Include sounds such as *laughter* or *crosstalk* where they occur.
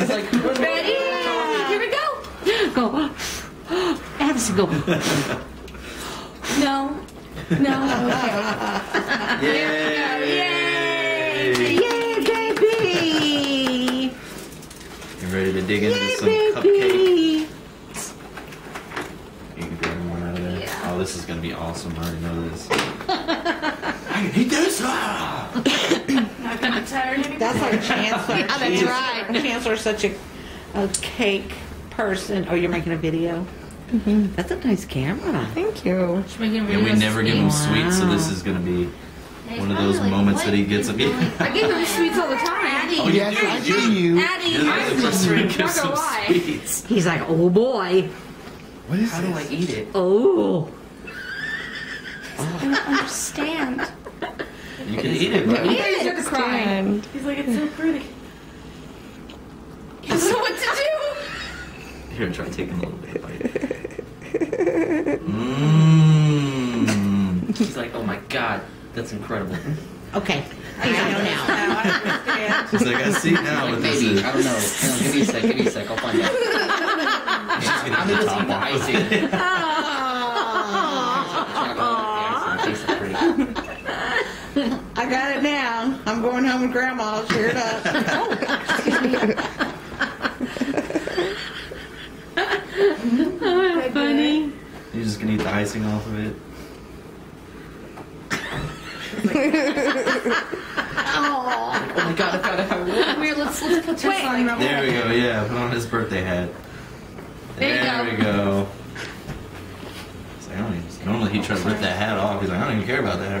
It's like, ready? Here we go. Go. *gasps* Addison, go. no. No. Okay. Yay. Yay. Yay, baby. You ready to dig into some baby. cupcake? You can grab one out of there. Yeah. Oh, this is going to be awesome. I already know this. *laughs* I can eat this. Ah. Ah! Not gonna tire anymore. That's our chancellor. *laughs* Yeah, that's right. Our chancellor's such a, a cake person. Oh, you're making a video? That's a nice camera. Thank you. Should we And we him a never give him sweets, so this is gonna be He's one of those like, moments that he gets is a going- I give him sweets all the time. Addie. Oh, Yes, I do you. Addie, You're the I'm other person who gives some sweets. He's like, oh boy. What is How do I eat it? Oh. I don't understand. You can eat it, but He's gonna cry. He's like, it's so pretty. He doesn't know what to do. here, try taking a little bit. Mmm. *laughs* He's like, oh my god, that's incredible. Okay. I know now. Now I understand. He's like, I see now like, this maybe. I don't know. Hang on, give me a sec, give me a sec, I'll find out. *laughs* I'm eat gonna the top see the off. icing. *laughs* Oh. I got it now. I'm going home with grandma. I'll share it up. Oh, funny. You're just gonna eat the icing off of it. Oh. Oh my god, I found out how it. Here, let's let's put your sign real There we go. Yeah, put on his birthday hat. There you go. we go. It's like, I don't even, normally he tries to rip that hat off. He's like, I don't even care about that